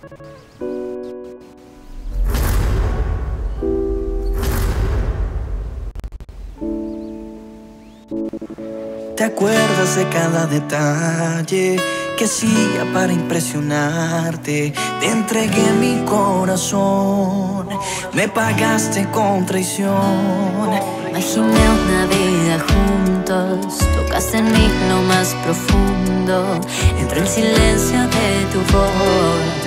¿Te acuerdas de cada detalle que hacía para impresionarte? Te entregué mi corazón, me pagaste con traición. Imaginé una vida juntos, tocaste en mí lo más profundo, entre el silencio de tu voz,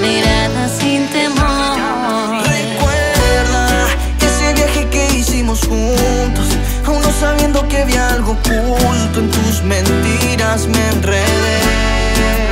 mirada sin temor. Recuerda ese viaje que hicimos juntos, aún no sabiendo que había algo oculto en tus mentiras, me enredé.